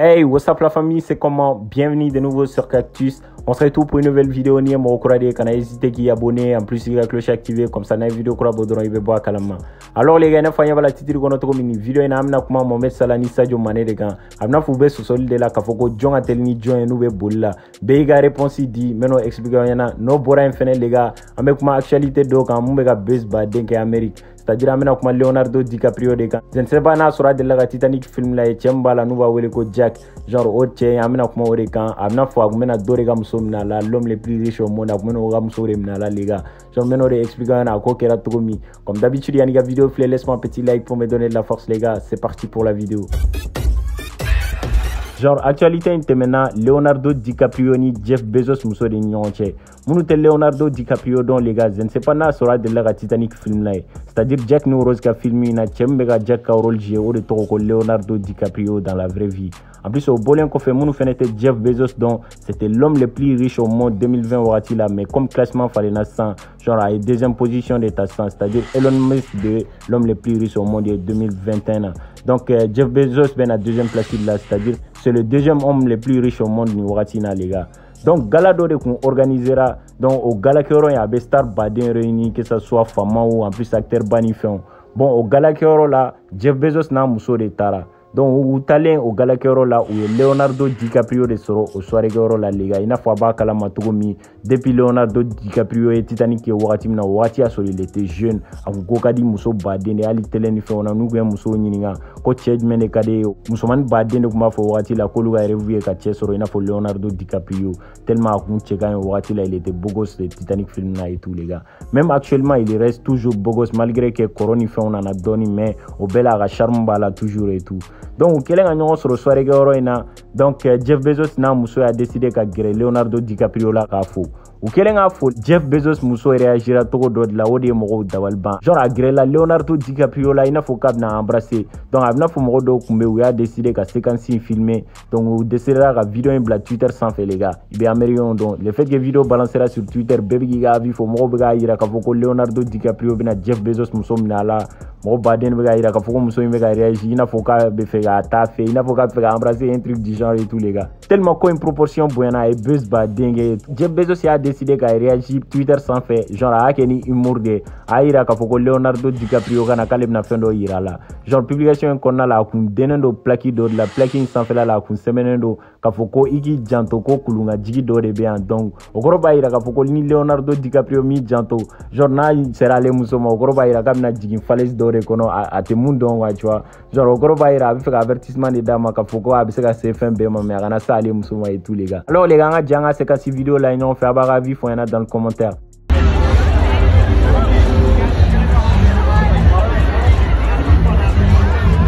Hey, what's up la famille, c'est comment? Bienvenue de nouveau sur Cactus. On se retrouve pour une nouvelle vidéo. Kana hésiter qui abonner en plus la cloche activée comme ça na vidéo kura bodron ibe bo kalama. Alors les gars, na fanya bala titiri kono to mini vidéo ina amna kuma Mohamed Salah ni Sadio Mané de kan. Amna fu be so sol de la ka foko jonga tel ni join nu be bolla. Be réponse di meno expliquer yana no bora en fene les gars. Actualité do kan mu be ga base ba denke. C'est-à-dire an bena kuma leonardo dicaprio de kan je ne sais pas n'a sɔrɔ a delila titanic film la ye cɛ b'a la n'u b'a wele ko jack genre o cɛ an bena kuma o de kan a bena fɔ a kun de muso mina la l'homme le plus riche au monde a kun bena o muso de mina la les gars. Genre n bena o de expliquer ɲana a ko kɛra min comme d'habitude yanni ka vidéo filɛ laisse-moi un petit like pour me donner de la force les gars. C'est parti pour la vidéo genre actualité in tɛmɛna leonardo dicaprio ni jeff bezos muso de ɲɔgɔn cɛ minnu tɛ leonardo dicaprio dɔn les gars je ne sais pas n'a sɔrɔ a delila ka titanic film la ye c'est à dire jack ni rose ka film in na cɛ min ka jack ka rôle jouer o de tɔgɔ leonardo dicaprio dans la vraie vie. En plus o bɔlen kɔfɛ minnu fɛnɛ tɛ jeff bezos dɔn c'était l'homme le plus riche au monde 2020 wagati la mais comme classement falenna sisan genre a ye deuxième position de ta sisan c'est à dire elon musk de l'homme le plus riche au monde ye 2021 na donc euh, jeff bezos bɛ na deuxième place de la c'est à dire c'est le deuxième homme le plus riche au monde ni les gars. Donc gala kun organisera donc o galakɛyɔrɔ in a bɛ star baden réuni que ça soit famaw en plus acteur ba ni fɛnw bon o galakɛyɔrɔ la jeff bezos n'a muso de taara donc u talen o galakɛyɔrɔ la u ye leonardo dicaprio de sɔrɔ o soirekɛyɔrɔ la lega i n'a fɔ a b'a kalama cogo min depuis leonardo dicaprio ye titanic ye wagati min na o wagati y'a sɔrɔ il était jeune. A kun ko ka di muso baden de hali tɛlɛ ni fɛnw na n'u kun ye musow ɲininga ko cɛɛ jumɛn de ka di ye musomani baden de kun b'a fɔ wagati la k'olu ka rêve ye ka cɛɛ sɔrɔ i n'a fɔ leonardo dicaprio. Tellement a kun cɛ ka ɲi wagati la il était beau gosse de titanic film na et tout les gars. Même actuellement il reste toujours beau gosse malgré que kɔrɔ ni fɛnw nana dɔɔni mais o bɛɛ la a ka charme b'a la toujours et tout donc u kɛlen ka ɲɔgɔn sɔrɔ soirekɛyɔrɔ in na? Donc jeff bezos n'a muso y'a décidé ka gɛrɛ leonardo dicaprio la k'a fo u kɛlen k'a fo jeff bezos muso réagira togo dɔ de la o de ye mɔgɔw dabali ban genre a gɛrɛla leonardo dicaprio la i n'a fɔ k'a bena embrasser donc a bena fɔ mɔgɔ dɔw kun be u y'a décidé ka séquence in filmer donc u décidera ka video in bila twitter sanfɛ les gars. I be américain dɔn le fait que video balancera sur twitter bɛɛ be k'i ka avis fɔ mɔgɔw be k'a yira k'a fɔ ko leonardo dicaprio bena jeff bezos muso mina a la mɔgɔ baden bɛ k'a yira k'a fɔ ko muso in bɛ ka réagir i n'a fɔ k'a bɛ fɛ k'a ta fɛ i n'a fɔ k'a bɛ fɛ ka embrasser un truc du genre et tout les gars. Tellement ko in proportion bonyana a ye buzz baden kɛ jeff bezos y'a décidé ka réagir twitter sanfɛ genre a y'a kɛ ni humour de a y'a yira k'a fɔ ko leonardo dicaprio kana k'ale bɛna fɛn dɔ yira a la genre publication in kɔnɔna la a kun dennen don plaki dɔ de la plaki in sanfɛla la a kun sɛbɛnnen don k'a fɔ ko i k'i janto ko kulunkajigi dɔ de bɛ yan donc. O kɔrɔ b'a yira k'a fɔ ko ni leonardo dicaprio m'i janto. Genre n'a sera ale muso ma o kɔrɔ b'a yira k'a bɛna jigin falaise dɔ de kɔnɔ a tɛ mun dɔn wa vois genre o kɔrɔ b'a yira a bɛ fɛ ka avertissement de d'a ma k'a fɔ ko a bɛ se ka se fɛn bɛɛ ma mais a kana se ale muso ma et tout les gars alors les gars an ka jɛ an ka se ka si vidéo la ɲɔgɔn fɛ a b'a ka avis fɔ ɲɛna dans le commentaire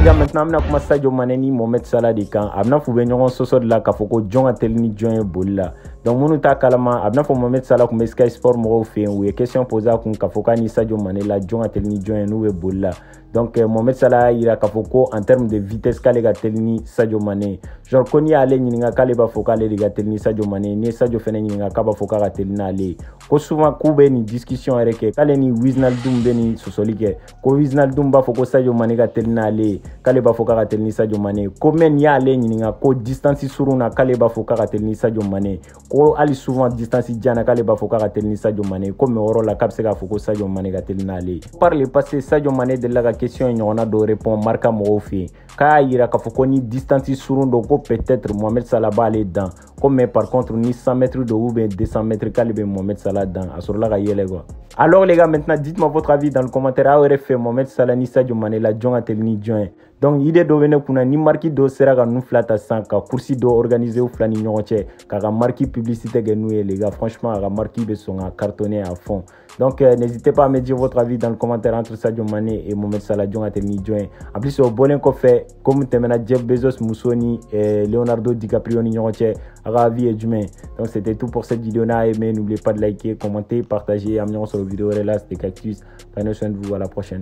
ya maintenant an bena kuma sadio mane ni mohamed sala de kan a bena fu be ɲɔgɔn sɔsɔ de la k'a fɔ ko jɔn ka teli ni jɔn ye boli la donc minnu t'a kalama a bena fɔ mohamed sala kun be sky sport mɔgɔw fɛ yen ye question pose a kun ni sadio mane la jɔn ka teli ni jɔn ye donc mohamed salah y'a yira en terme de vitesse k'ale ka teli ni sadio mane genre ko n'i y'ale ɲininga k'ale b'a fɔ k'ale de ka ni sadio mane n'i ye sadio fɛnɛ ɲininga k'a b'a ye ko souvent discussion yɛrɛ kɛ k'ale ni wisnaldum be nin sɔsɔli kɛ ko wisnaldum b'a fɔ ko sadio mane ka teli ye b'a ni n'i y'ale ko distance surun na k'ale b'a fɔ k'a sadio ko hali souvent distance jan na k'ale b'a fɔ k'a ka teli ni sadio mane la k'a be se k'a fɔ ko sadio mane ka teli n'ale ye. Par le mane delila ka question ɲɔgɔnna dɔ répond marka mɔgɔw fɛ yen k'a y'a yira k'a fɔ ko ni distance surun ko peut-être mohamed salah b'ale dan. Ko mais par contre ni 100 mètres ou bien 200 mètres k'ale bɛ dan. A sɔrɔla ka yɛlɛ alors les gars maintenant dites-moi votre avis dans le commentaire aw yɛrɛ fɛ mohamed salah sadio mane la jɔn ka teli ni jɔn donc idée dɔ bɛ ne kunna ni marque sera ka nu fila ta sisan ka course organiser u fila ni ɲɔgɔn cɛ k'a ka marque publicité kɛ n'u ye les gars franchement a ka marque bɛ sɔn à fond donc euh, n'hésitez pas à me dire votre avis dans le commentaire entre Sadio Mané et Mohamed Salah. Jɔn ye en plus o bɔlen kɔfɛ komi tɛmɛna Jeff Bezos muso ni euh, Leonardo DiCaprio ni ɲɔgɔn cɛ a ka avis ye jumɛn donc c'était tout pour cette vidéo aimé n'oubliez pas de liker commenter partager bɛ ɲɔgɔn sɔrɔ vidéo la c'était Cactus. Prenez soin de vous. À la prochaine